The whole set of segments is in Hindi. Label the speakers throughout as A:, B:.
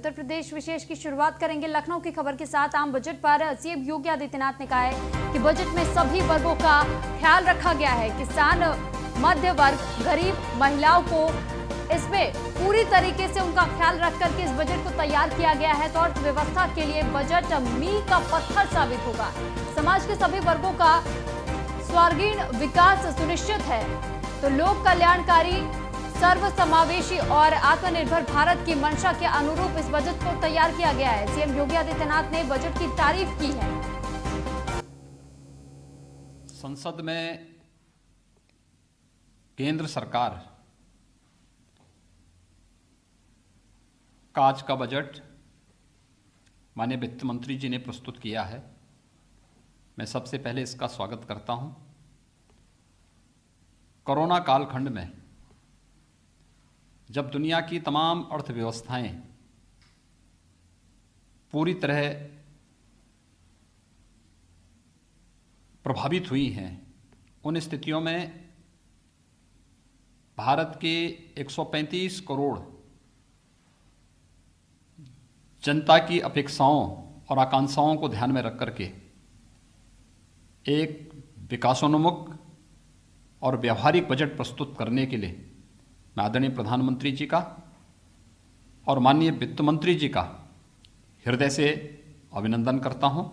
A: उत्तर प्रदेश विशेष की शुरुआत करेंगे। लखनऊ की खबर के साथ आम बजट पर सीएम योगी आदित्यनाथ ने कहा है कि बजट में सभी वर्गों का ख्याल रखा गया है। किसान मध्य वर्ग गरीब, महिलाओं को इसमें पूरी तरीके से उनका ख्याल रख करके इस बजट को तैयार किया गया है। तो अर्थव्यवस्था के लिए बजट मील का पत्थर साबित होगा। समाज के सभी वर्गों का स्वर्गीण विकास सुनिश्चित है। तो लोक कल्याणकारी सर्वसमावेशी और आत्मनिर्भर भारत की मंशा के अनुरूप इस बजट को तैयार किया गया है। सीएम योगी आदित्यनाथ ने बजट की तारीफ़ की है।
B: संसद में केंद्र सरकार का आज का बजट माननीय वित्त मंत्री जी ने प्रस्तुत किया है। मैं सबसे पहले इसका स्वागत करता हूँ। कोरोना कालखंड में जब दुनिया की तमाम अर्थव्यवस्थाएँ पूरी तरह प्रभावित हुई हैं, उन स्थितियों में भारत के 135 करोड़ जनता की अपेक्षाओं और आकांक्षाओं को ध्यान में रख करके एक विकासोन्मुख और व्यवहारिक बजट प्रस्तुत करने के लिए आदरणीय प्रधानमंत्री जी का और माननीय वित्त मंत्री जी का हृदय से अभिनंदन करता हूँ।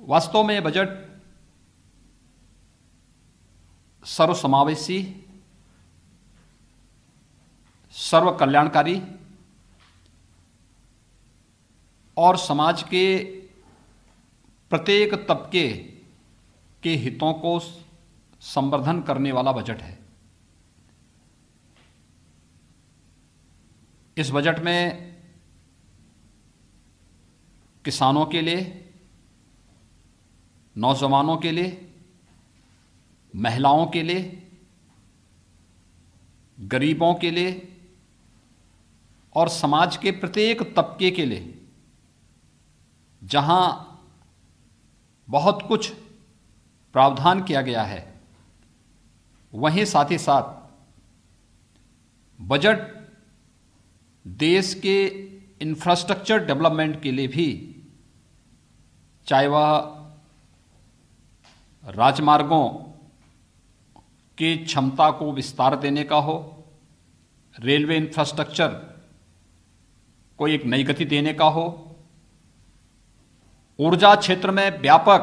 B: वास्तव में बजट सर्वसमावेशी सर्व कल्याणकारी और समाज के प्रत्येक तबके के हितों को संवर्धन करने वाला बजट है। इस बजट में किसानों के लिए, नौजवानों के लिए, महिलाओं के लिए, गरीबों के लिए और समाज के प्रत्येक तबके के लिए, जहाँ बहुत कुछ प्रावधान किया गया है वहीं साथ ही साथ बजट देश के इंफ्रास्ट्रक्चर डेवलपमेंट के लिए भी चाहे वह राजमार्गों की क्षमता को विस्तार देने का हो रेलवे इंफ्रास्ट्रक्चर को एक नई गति देने का हो, ऊर्जा क्षेत्र में व्यापक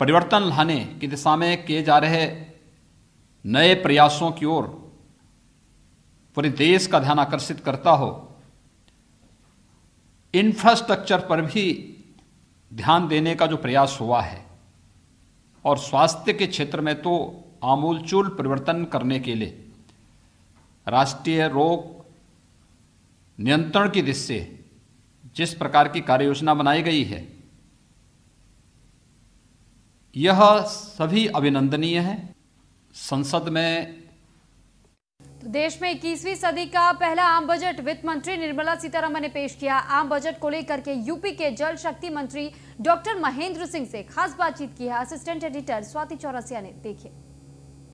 B: परिवर्तन लाने की दिशा में किए जा रहे नए प्रयासों की ओर पूरे देश का ध्यान आकर्षित करता हो इंफ्रास्ट्रक्चर पर भी ध्यान देने का जो प्रयास हुआ है और स्वास्थ्य के क्षेत्र में तो आमूलचूल परिवर्तन करने के लिए राष्ट्रीय रोग नियंत्रण की दिशा से जिस प्रकार की कार्य योजना बनाई गई है, यह सभी अभिनंदनीय है। संसद में
A: तो देश में 21वीं सदी का पहला आम बजट वित्त मंत्री निर्मला सीतारमन ने पेश किया। आम बजट को लेकर के यूपी के जल शक्ति मंत्री डॉक्टर महेंद्र सिंह से खास बातचीत की है। असिस्टेंट एडिटर स्वाति चौरसिया ने देखिए।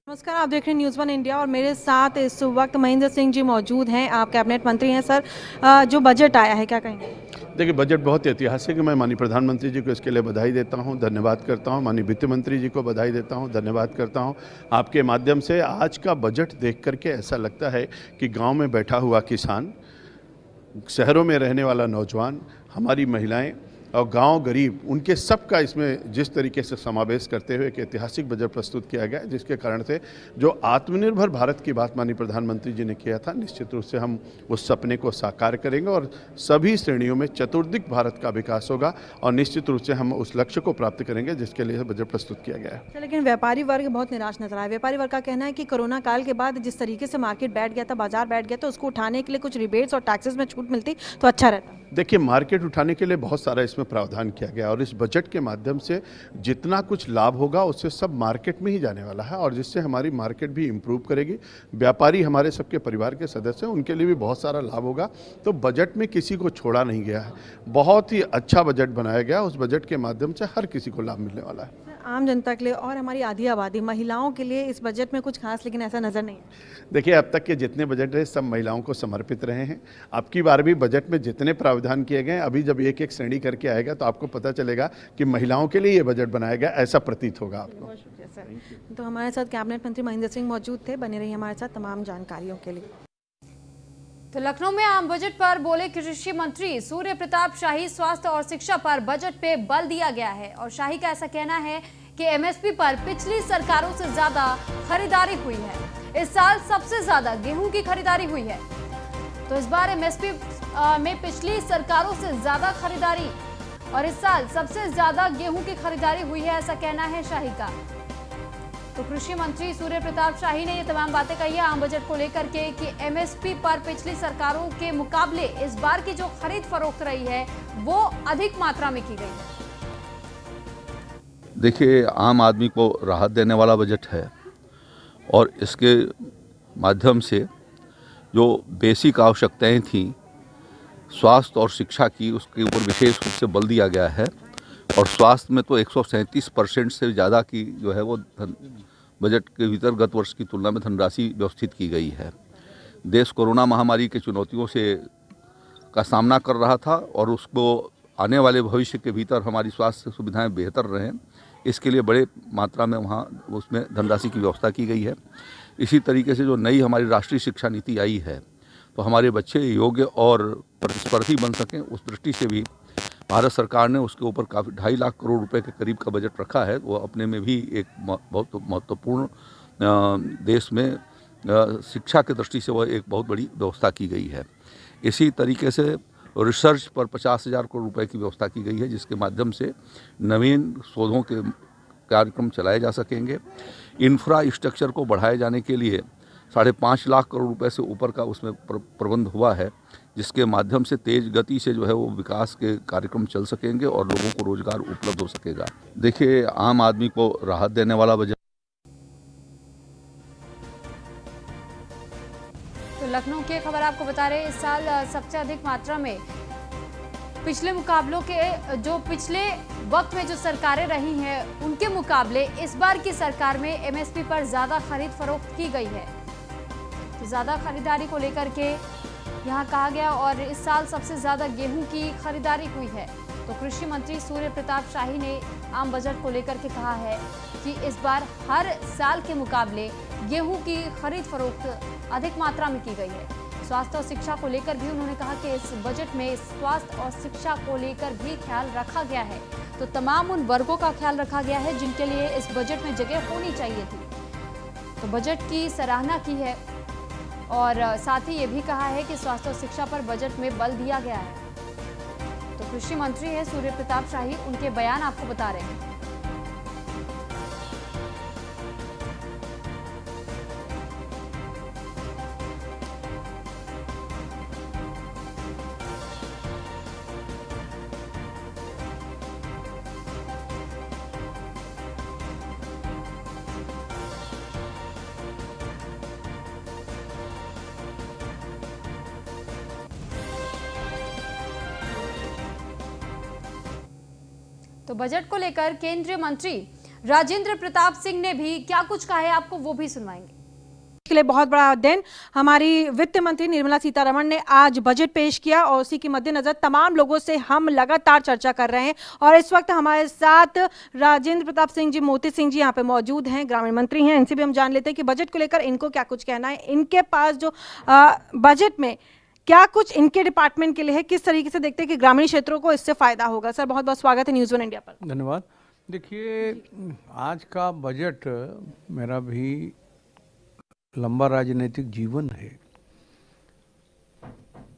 C: नमस्कार आप देख रहे हैं न्यूज़ वन इंडिया और मेरे साथ इस वक्त महेंद्र सिंह जी मौजूद हैं। आप कैबिनेट मंत्री हैं सर। जो बजट आया है क्या कहेंगे?
D: देखिए बजट बहुत ऐतिहासिक है। मैं माननीय प्रधानमंत्री जी को इसके लिए बधाई देता हूँ, धन्यवाद करता हूँ। माननीय वित्त मंत्री जी को बधाई देता हूँ, धन्यवाद करता हूँ। आपके माध्यम से आज का बजट देख करके ऐसा लगता है कि गाँव में बैठा हुआ किसान, शहरों में रहने वाला नौजवान, हमारी महिलाएँ और गाँव गरीब, उनके सब का इसमें जिस तरीके से समावेश करते हुए एक ऐतिहासिक बजट प्रस्तुत किया गया, जिसके कारण से जो आत्मनिर्भर भारत की बात माननीय प्रधानमंत्री जी ने किया था, निश्चित रूप से हम उस सपने को साकार करेंगे और सभी श्रेणियों में चतुर्दिक भारत का विकास होगा और निश्चित रूप से हम उस लक्ष्य को प्राप्त करेंगे जिसके लिए बजट प्रस्तुत किया गया है।
C: लेकिन व्यापारी वर्ग बहुत निराश नज़र आया। व्यापारी वर्ग का कहना है कि कोरोना काल के बाद जिस तरीके से मार्केट बैठ गया था, बाज़ार बैठ गया था, उसको उठाने के लिए कुछ रिबेट्स और टैक्सेस में छूट मिलती तो अच्छा रहता।
D: देखिए, मार्केट उठाने के लिए बहुत सारा इसमें प्रावधान किया गया और इस बजट के माध्यम से जितना कुछ लाभ होगा, उससे सब मार्केट में ही जाने वाला है और जिससे हमारी मार्केट भी इम्प्रूव करेगी। व्यापारी हमारे सबके परिवार के सदस्य हैं, उनके लिए भी बहुत सारा लाभ होगा। तो बजट में किसी को छोड़ा नहीं गया है। बहुत ही अच्छा बजट बनाया गया उस बजट के माध्यम से हर किसी को लाभ मिलने वाला है।
C: आम जनता के लिए और हमारी आधी आबादी महिलाओं के लिए इस बजट में कुछ खास लेकिन ऐसा नज़र नहीं है।
D: देखिए अब तक के जितने बजट रहे सब महिलाओं को समर्पित रहे हैं। अब की बार भी बजट में जितने प्रावधान किए गए अभी जब एक एक श्रेणी करके आएगा तो आपको पता चलेगा कि महिलाओं के लिए ये बजट बनाया गया ऐसा प्रतीत होगा आपको।
C: बहुत शुक्रिया सर। तो हमारे साथ कैबिनेट मंत्री महेंद्र सिंह मौजूद थे। बने रहिए हमारे साथ तमाम जानकारियों के लिए।
A: तो लखनऊ में आम बजट पर बोले कृषि मंत्री सूर्य प्रताप शाही स्वास्थ्य और शिक्षा पर बजट पे बल दिया गया है और शाही का ऐसा कहना है कि एमएसपी पर पिछली सरकारों से ज़्यादा खरीदारी हुई है। इस साल सबसे ज़्यादा गेहूँ की खरीदारी हुई है। तो इस बार एमएसपी में पिछली सरकारों से ज़्यादा खरीदारी और इस साल सबसे ज़्यादा गेहूँ की खरीदारी हुई है ऐसा कहना है शाही का। तो कृषि मंत्री सूर्य प्रताप शाही ने ये तमाम बातें कही है। आम बजट को लेकर के कि एमएसपी पर पिछली सरकारों के मुकाबले इस बार की जो खरीद फरोख्त रही है, वो अधिक मात्रा में की गई है।
E: देखिए, आम आदमी को राहत देने वाला बजट है और इसके माध्यम से जो बेसिक आवश्यकताएँ थी, स्वास्थ्य और शिक्षा की, उसके ऊपर विशेष रूप से बल दिया गया है और स्वास्थ्य में तो एक परसेंट से ज़्यादा की जो है वो बजट के भीतर गत वर्ष की तुलना में धनराशि व्यवस्थित की गई है। देश कोरोना महामारी के चुनौतियों से का सामना कर रहा था और उसको आने वाले भविष्य के भीतर हमारी स्वास्थ्य सुविधाएँ बेहतर रहें, इसके लिए बड़े मात्रा में वहाँ, उसमें धनराशि की व्यवस्था की गई है। इसी तरीके से जो नई हमारी राष्ट्रीय शिक्षा नीति आई है तो हमारे बच्चे योग्य और प्रतिस्पर्धी बन सकें, उस दृष्टि से भी भारत सरकार ने उसके ऊपर काफ़ी ढाई लाख करोड़ रुपए के करीब का बजट रखा है। वो अपने में भी एक बहुत महत्वपूर्ण देश में शिक्षा के दृष्टि से वह एक बहुत बड़ी व्यवस्था की गई है। इसी तरीके से रिसर्च पर पचास हज़ार करोड़ रुपए की व्यवस्था की गई है, जिसके माध्यम से नवीन शोधों के कार्यक्रम चलाए जा सकेंगे। इंफ्रास्ट्रक्चर को बढ़ाए जाने के लिए साढ़े पाँच लाख करोड़ रुपए से ऊपर का उसमें प्रबंध हुआ है, जिसके माध्यम से तेज गति से जो है वो विकास के कार्यक्रम चल सकेंगे और लोगों को रोज़गार उपलब्ध हो सकेगा। देखिए, आम आदमी को राहत देने वाला बजट
A: तो लखनऊ की खबर आपको बता रहे इस साल सबसे अधिक मात्रा में पिछले मुकाबलों के, जो पिछले वक्त में जो सरकारें रही हैं, उनके मुकाबले इस बार की सरकार में एमएसपी पर ज़्यादा खरीद फरोख्त की गई है। ज़्यादा खरीदारी को लेकर के यहाँ कहा गया और इस साल सबसे ज़्यादा गेहूँ की खरीदारी हुई है। तो कृषि मंत्री सूर्य प्रताप शाही ने आम बजट को लेकर के कहा है कि इस बार हर साल के मुकाबले गेहूँ की खरीद फरोख्त अधिक मात्रा में की गई है। स्वास्थ्य और शिक्षा को लेकर भी उन्होंने कहा कि इस बजट में स्वास्थ्य और शिक्षा को लेकर भी ख्याल रखा गया है। तो तमाम उन वर्गों का ख्याल रखा गया है जिनके लिए इस बजट में जगह होनी चाहिए थी। तो बजट की सराहना की है और साथ ही ये भी कहा है कि स्वास्थ्य और शिक्षा पर बजट में बल दिया गया है। तो कृषि मंत्री है सूर्य प्रताप शाही, उनके बयान आपको बता रहे हैं। तो बजट को लेकर केंद्रीय मंत्री राजेंद्र प्रताप सिंह ने भी क्या कुछ कहा है आपको वो भी सुनवाएँगे।
C: के लिए बहुत बड़ा दिन हमारी वित्त मंत्री निर्मला सीतारमण ने आज बजट पेश किया और उसी के मद्देनजर तमाम लोगों से हम लगातार चर्चा कर रहे हैं और इस वक्त हमारे साथ राजेंद्र प्रताप सिंह जी, मोती सिंह जी यहाँ पे मौजूद हैं, ग्रामीण मंत्री हैं। इनसे भी हम जान लेते हैं कि बजट को लेकर इनको क्या कुछ कहना है। इनके पास जो बजट में क्या कुछ इनके डिपार्टमेंट के लिए है? किस तरीके से देखते हैं कि ग्रामीण क्षेत्रों को इससे फ़ायदा होगा? सर, बहुत बहुत स्वागत है न्यूज़ वन इंडिया पर।
F: धन्यवाद। देखिए, आज का बजट मेरा भी लंबा राजनीतिक जीवन है।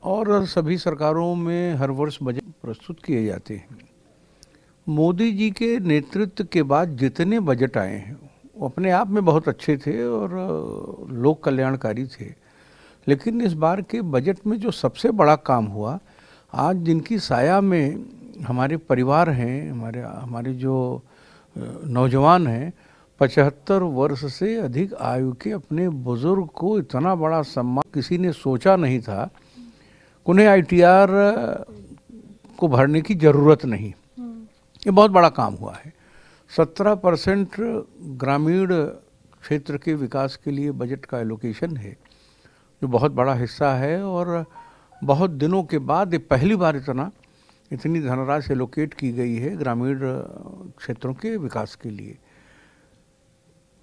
F: और सभी सरकारों में हर वर्ष बजट प्रस्तुत किए जाते हैं। मोदी जी के नेतृत्व के बाद जितने बजट आए हैं, वो अपने आप में बहुत अच्छे थे और लोक कल्याणकारी थे। लेकिन इस बार के बजट में जो सबसे बड़ा काम हुआ आज जिनकी साया में हमारे परिवार हैं हमारे हमारे जो नौजवान हैं पचहत्तर वर्ष से अधिक आयु के अपने बुज़ुर्ग को इतना बड़ा सम्मान किसी ने सोचा नहीं था उन्हें आईटीआर को भरने की ज़रूरत नहीं। ये बहुत बड़ा काम हुआ है। सत्रह परसेंट ग्रामीण क्षेत्र के विकास के लिए बजट का एलोकेशन है। जो बहुत बड़ा हिस्सा है और बहुत दिनों के बाद ये पहली बार इतना, इतनी धनराशि एलोकेट की गई है ग्रामीण क्षेत्रों के विकास के लिए।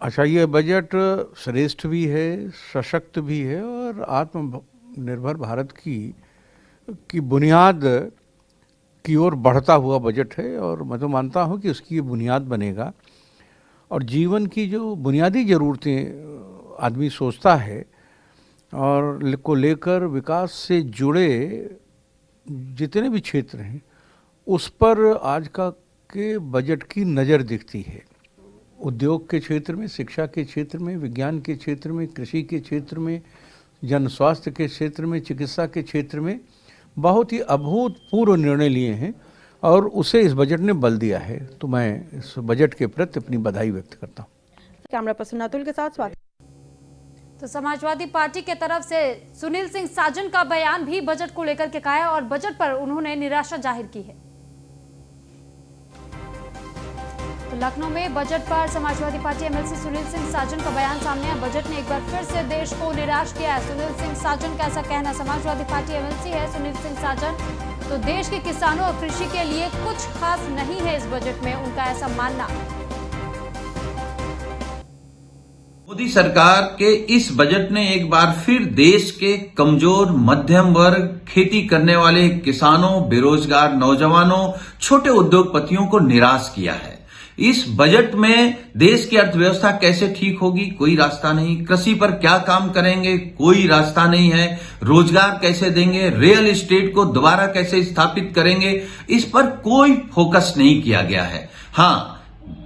F: अच्छा ये बजट श्रेष्ठ भी है, सशक्त भी है और आत्मनिर्भर भारत की की बुनियाद की ओर बढ़ता हुआ बजट है और मैं तो मानता हूँ कि उसकी ये बुनियाद बनेगा। और जीवन की जो बुनियादी ज़रूरतें आदमी सोचता है और को लेकर विकास से जुड़े जितने भी क्षेत्र हैं, उस पर आज का के बजट की नज़र दिखती है। उद्योग के क्षेत्र में, शिक्षा के क्षेत्र में, विज्ञान के क्षेत्र में, कृषि के क्षेत्र में, जन स्वास्थ्य के क्षेत्र में, चिकित्सा के क्षेत्र में बहुत ही अभूतपूर्व निर्णय लिए हैं और उसे इस बजट ने बल दिया है। तो मैं इस बजट के प्रति अपनी बधाई व्यक्त करता हूँ।
C: कैमरा पर्सन अतुल के साथ स्वागत।
A: तो समाजवादी पार्टी के तरफ़ से सुनील सिंह साजन का बयान भी बजट को लेकर के कहा और बजट पर उन्होंने निराशा ज़ाहिर की है। तो लखनऊ में बजट पर समाजवादी पार्टी एमएलसी सुनील सिंह साजन का बयान सामने आया। बजट ने एक बार फिर से देश को निराश किया है। सुनील सिंह साजन का ऐसा कहना, समाजवादी पार्टी एमएलसी है सुनील सिंह साजन। तो देश के किसानों और कृषि के लिए कुछ खास नहीं है इस बजट में, उनका ऐसा मानना।
G: मोदी सरकार के इस बजट ने एक बार फिर देश के कमज़ोर मध्यम वर्ग, खेती करने वाले किसानों, बेरोजगार नौजवानों, छोटे उद्योगपतियों को निराश किया है। इस बजट में देश की अर्थव्यवस्था कैसे ठीक होगी, कोई रास्ता नहीं। कृषि पर क्या काम करेंगे, कोई रास्ता नहीं है। रोज़गार कैसे देंगे, रियल एस्टेट को दोबारा कैसे स्थापित करेंगे, इस पर कोई फोकस नहीं किया गया है। हाँ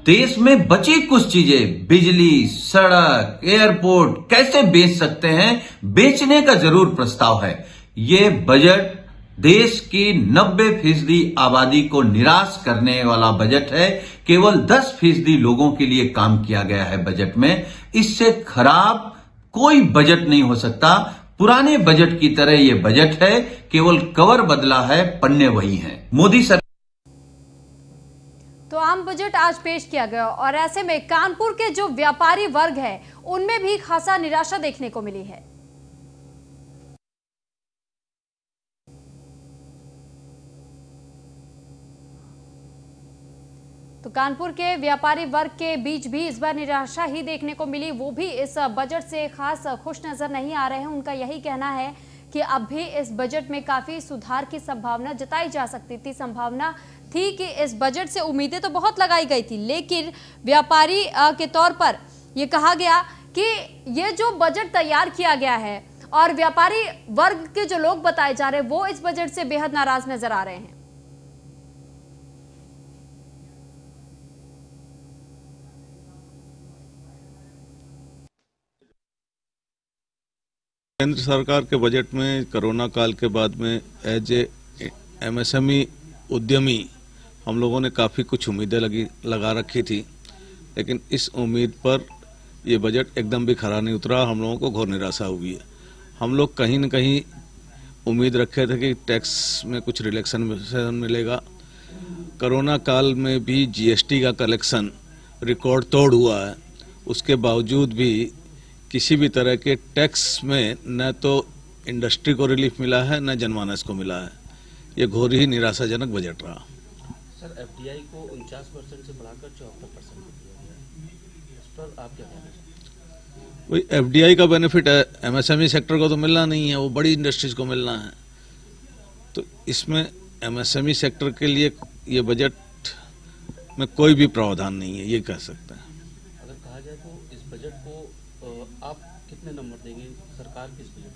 G: देश में बची कुछ चीज़ें, बिजली, सड़क, एयरपोर्ट, कैसे बेच सकते हैं? बेचने का ज़रूर प्रस्ताव है। ये बजट देश की 90 फ़ीसदी आबादी को निराश करने वाला बजट है। केवल 10 फ़ीसदी लोगों के लिए काम किया गया है बजट में। इससे खराब कोई बजट नहीं हो सकता। पुराने बजट की तरह यह बजट है। केवल कवर बदला है, पन्ने वही हैं। मोदी सरकार
A: आम बजट आज पेश किया गया और ऐसे में कानपुर के जो व्यापारी वर्ग है, उनमें भी खासा निराशा देखने को मिली है। तो कानपुर के व्यापारी वर्ग के बीच भी इस बार निराशा ही देखने को मिली, वो भी इस बजट से खास खुश नज़र नहीं आ रहे हैं, उनका यही कहना है कि अब भी इस बजट में काफ़ी सुधार की संभावना जताई जा सकती थी। संभावना थी कि इस बजट से उम्मीदें तो बहुत लगाई गई थी, लेकिन व्यापारी के तौर पर यह कहा गया कि ये जो बजट तैयार किया गया है और व्यापारी वर्ग के जो लोग बताए जा रहे हैं, वो इस बजट से बेहद नाराज़ नज़र आ रहे हैं।
H: केंद्र सरकार के बजट में, कोरोना काल के बाद में एज ए एमएसएमई उद्यमी, हम लोगों ने काफ़ी कुछ उम्मीदें लगी, लगा रखी थी। लेकिन इस उम्मीद पर ये बजट एकदम भी खरा नहीं उतरा, हम लोगों को घोर निराशा हुई है। हम लोग कहीं न कहीं उम्मीद रखे थे कि टैक्स में कुछ रिलेक्शन मिलेगा। कोरोना काल में भी जीएसटी का कलेक्शन रिकॉर्ड तोड़ हुआ है। उसके बावजूद भी किसी भी तरह के टैक्स में न तो इंडस्ट्री को रिलीफ मिला है न जनमानस को मिला है। ये घोर ही निराशाजनक बजट रहा।
I: सर एफडीआई को उनचास परसेंट से बढ़ाकर चौहत्तर परसेंट इस पर आप क्या कहना
H: वही एफडीआई का बेनिफिट है। एमएसएमई सेक्टर को तो मिलना नहीं है वो बड़ी इंडस्ट्रीज़ को मिलना है। तो इसमें एमएसएमई सेक्टर के लिए ये बजट में कोई भी प्रावधान नहीं है ये कह सकते हैं
I: अगर कहा जाए तो इस बजट को आप कितने नंबर देंगे सरकार के इस बजट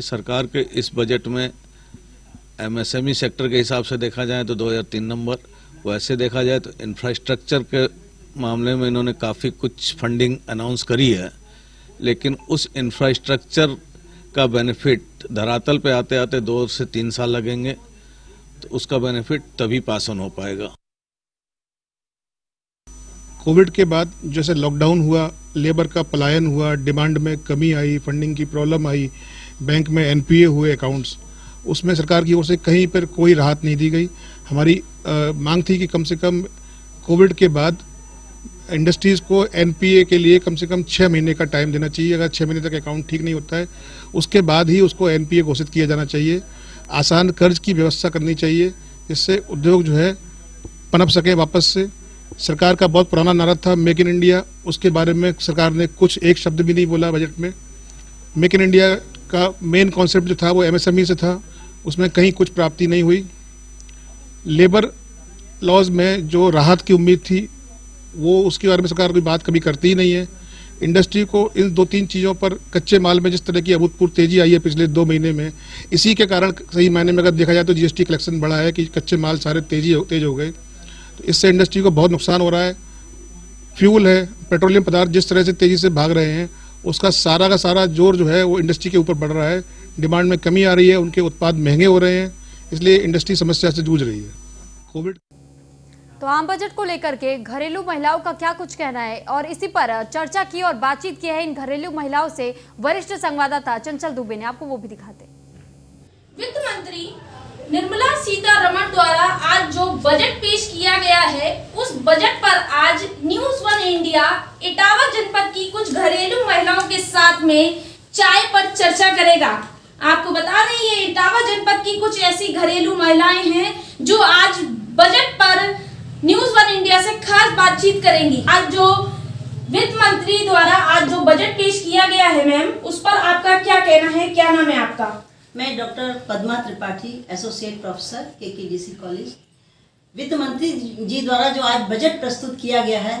H: सरकार के इस बजट में एमएसएमई सेक्टर के हिसाब से देखा जाए तो 2003 नंबर वैसे देखा जाए तो इंफ्रास्ट्रक्चर के मामले में इन्होंने काफ़ी कुछ फंडिंग अनाउंस करी है। लेकिन उस इंफ्रास्ट्रक्चर का बेनिफिट धरातल पे आते आते दो से तीन साल लगेंगे तो उसका बेनिफिट तभी पास ऑन हो पाएगा।
J: कोविड के बाद जैसे लॉकडाउन हुआ लेबर का पलायन हुआ डिमांड में कमी आई फंडिंग की प्रॉब्लम आई बैंक में एनपीए हुए अकाउंट्स उसमें सरकार की ओर से कहीं पर कोई राहत नहीं दी गई। हमारी आ, मांग थी कि कम से कम कोविड के बाद इंडस्ट्रीज़ को एनपीए के लिए कम से कम छः महीने का टाइम देना चाहिए। अगर छः महीने तक अकाउंट ठीक नहीं होता है उसके बाद ही उसको एनपीए घोषित किया जाना चाहिए। आसान कर्ज की व्यवस्था करनी चाहिए जिससे उद्योग जो है पनप सके वापस से। सरकार का बहुत पुराना नारा था मेक इन इंडिया उसके बारे में सरकार ने कुछ एक शब्द भी नहीं बोला बजट में। मेक इन इंडिया का मेन कॉन्सेप्ट जो था वो एमएसएमई से था। उसमें कहीं कुछ प्राप्ति नहीं हुई। लेबर लॉज में जो राहत की उम्मीद थी, वो उसके बारे में सरकार कोई बात कभी करती ही नहीं है। इंडस्ट्री को इन दो तीन चीज़ों पर कच्चे माल में जिस तरह की अभूतपूर्व तेज़ी आई है पिछले दो महीने में, इसी के कारण सही मायने में अगर देखा जाए तो जीएसटी कलेक्शन बढ़ा है कि कच्चे माल सारे तेज़ी हो, तेज हो गए। तो इससे इंडस्ट्री को बहुत नुकसान हो रहा है। फ्यूल है पेट्रोलियम पदार्थ जिस तरह से तेज़ी से भाग रहे हैं उसका सारा का सारा ज़ोर जो है वो इंडस्ट्री के ऊपर बढ़ रहा है। डिमांड में कमी आ रही है उनके उत्पाद महँगे हो रहे हैं इसलिए इंडस्ट्री समस्या से जूझ रही है। कोविड
A: तो आम बजट को लेकर के घरेलू महिलाओं का क्या कुछ कहना है? और इसी पर चर्चा की और बातचीत की है इन घरेलू महिलाओं से वरिष्ठ संवाददाता चंचल दुबे ने आपको वो भी दिखाते
K: वित्त मंत्री निर्मला सीतारमण द्वारा आज जो बजट पेश किया गया है, उस बजट पर आज न्यूज़ वन इंडिया इटावा जनपद की कुछ घरेलू महिलाओं के साथ में चाय पर चर्चा करेगा। आपको बता दें, ये इटावा जनपद की कुछ ऐसी घरेलू महिलाएँ हैं जो आज बजट पर न्यूज़ वन इंडिया से खास बातचीत करेंगी। आज जो वित्त मंत्री द्वारा आज जो बजट पेश किया गया है, मैम, उस पर आपका क्या कहना है? क्या नाम है आपका?
L: मैं doctor Padma Tripathi, associate professor के के डी सी कॉलेज। वित्त मंत्री जी द्वारा जो आज बजट प्रस्तुत किया गया है,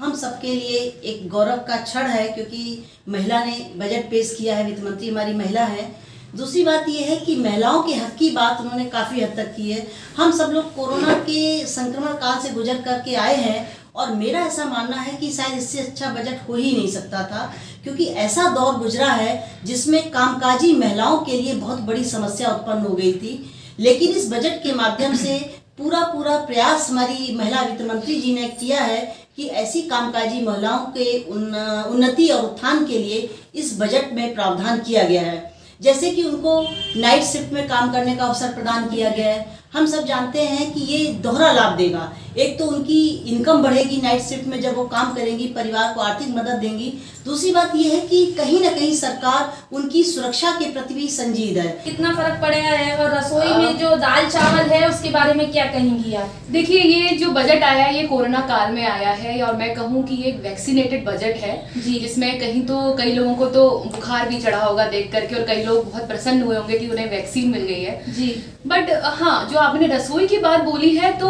L: हम सबके लिए एक गौरव का क्षण है, क्योंकि महिला ने बजट पेश किया है, वित्त मंत्री हमारी महिला है। दूसरी बात यह है कि महिलाओं के हक की बात उन्होंने काफ़ी हद तक की है। हम सब लोग कोरोना के संक्रमण काल से गुजर करके आए हैं और मेरा ऐसा मानना है कि शायद इससे अच्छा बजट हो ही नहीं सकता था, क्योंकि ऐसा दौर गुजरा है जिसमें कामकाजी महिलाओं के लिए बहुत बड़ी समस्या उत्पन्न हो गई थी। लेकिन इस बजट के माध्यम से पूरा पूरा प्रयास हमारी महिला वित्त मंत्री जी ने किया है कि ऐसी कामकाजी महिलाओं के उन्नति और उत्थान के लिए इस बजट में प्रावधान किया गया है। जैसे कि उनको नाइट शिफ्ट में काम करने का अवसर प्रदान किया गया है हम सब जानते हैं कि ये दोहरा लाभ देगा। एक तो उनकी इनकम बढ़ेगी नाइट शिफ्ट में जब वो काम करेंगी परिवार को आर्थिक मदद देंगी। दूसरी बात यह है कि कहीं ना कहीं सरकार उनकी सुरक्षा के प्रति भी संजीद है।
K: कितना फ़र्क पड़ेगा है और रसोई में जो दाल चावल है उसके बारे में क्या कहेंगी आप?
M: देखिए ये जो बजट आया है ये कोरोना काल में आया है और मैं कहूँ कि ये वैक्सीनेटेड बजट है। जी। जिसमें कहीं तो कई लोगों को तो बुखार भी चढ़ा होगा देख करके और कई लोग बहुत प्रसन्न हुए होंगे कि उन्हें वैक्सीन मिल गई है। जी। बट हाँ जो आपने रसोई की बात बोली है तो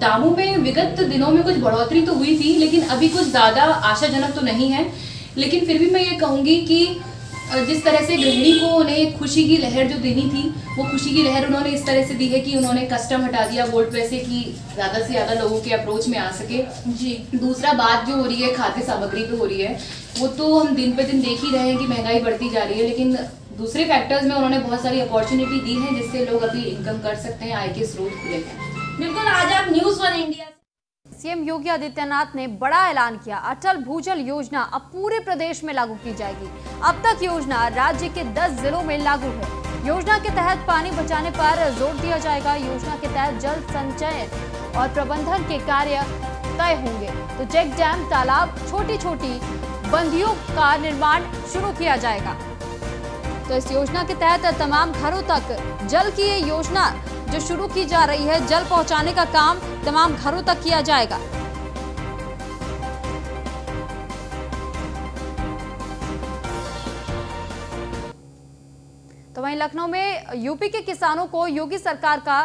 M: दामों में विगत दिनों में कुछ बढ़ोतरी तो हुई थी लेकिन अभी कुछ ज़्यादा आशाजनक तो नहीं है। लेकिन फिर भी मैं ये कहूँगी कि जिस तरह से गृहिणी को उन्हें खुशी की लहर जो देनी थी वो खुशी की लहर उन्होंने इस तरह से दी है कि उन्होंने कस्टम हटा दिया गोल्ड पैसे की ज़्यादा से ज़्यादा लोगों के अप्रोच में आ सके। जी। दूसरा बात जो हो रही है खाद्य सामग्री पे हो रही है वो तो हम दिन पे दिन देख ही रहे हैं कि महँगाई बढ़ती जा रही है लेकिन दूसरे फैक्टर्स में उन्होंने बहुत सारी अपॉर्चुनिटी दी है जिससे लोग अभी इनकम कर सकते हैं आय के स्रोत खुले हैं।
K: बिल्कुल आज आप news one India
A: CM Yogi Adityanath ने बड़ा ऐलान किया अटल भूजल योजना अब पूरे प्रदेश में लागू की जाएगी। अब तक योजना राज्य के 10 जिलों में लागू है। योजना के तहत पानी बचाने पर ज़ोर दिया जाएगा। योजना के तहत जल संचयन और प्रबंधन के कार्य तय होंगे। तो चेक डैम तालाब छोटी छोटी बंदियों का निर्माण शुरू किया जाएगा। तो इस योजना के तहत तमाम घरों तक जल की ये योजना जो शुरू की जा रही है, जल पहुँचाने का काम तमाम घरों तक किया जाएगा। तो वहीं लखनऊ में यूपी के किसानों को योगी सरकार का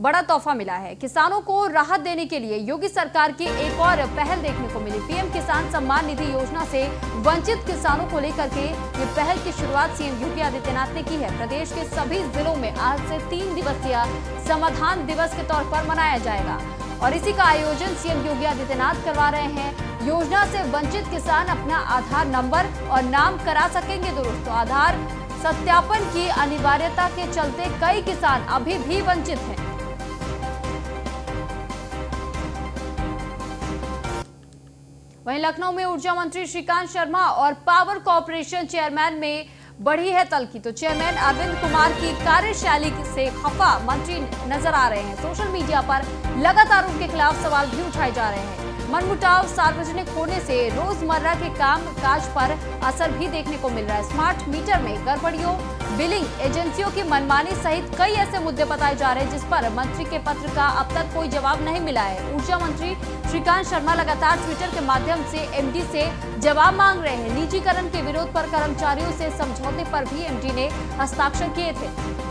A: बड़ा तोहफा मिला है। किसानों को राहत देने के लिए योगी सरकार की एक और पहल देखने को मिली। पीएम किसान सम्मान निधि योजना से वंचित किसानों को लेकर के ये पहल की शुरुआत सीएम योगी आदित्यनाथ ने की है। प्रदेश के सभी जिलों में आज से तीन दिवसीय समाधान दिवस के तौर पर मनाया जाएगा। और इसी का आयोजन सीएम योगी आदित्यनाथ करवा रहे हैं। योजना से वंचित किसान अपना आधार नंबर और नाम करा सकेंगे दुरुस्त। तो आधार सत्यापन की अनिवार्यता के चलते कई किसान अभी भी वंचित हैं। वहीं लखनऊ में ऊर्जा मंत्री श्रीकांत शर्मा और पावर कॉरपोरेशन चेयरमैन में बढ़ी है तलखी। तो चेयरमैन अरविंद कुमार की कार्यशैली से खफा मंत्री नज़र आ रहे हैं। सोशल मीडिया पर लगातार उनके खिलाफ सवाल भी उठाए जा रहे हैं। मनमुटाव सार्वजनिक होने से रोज़मर्रा के काम काज पर असर भी देखने को मिल रहा है। स्मार्ट मीटर में गड़बड़ियों बिलिंग एजेंसियों की मनमानी सहित कई ऐसे मुद्दे बताए जा रहे हैं जिस पर मंत्री के पत्र का अब तक कोई जवाब नहीं मिला है। ऊर्जा मंत्री श्रीकांत शर्मा लगातार ट्विटर के माध्यम से एमडी से जवाब मांग रहे हैं। निजीकरण के विरोध पर कर्मचारियों से समझौते पर भी एमडी ने हस्ताक्षर किए थे।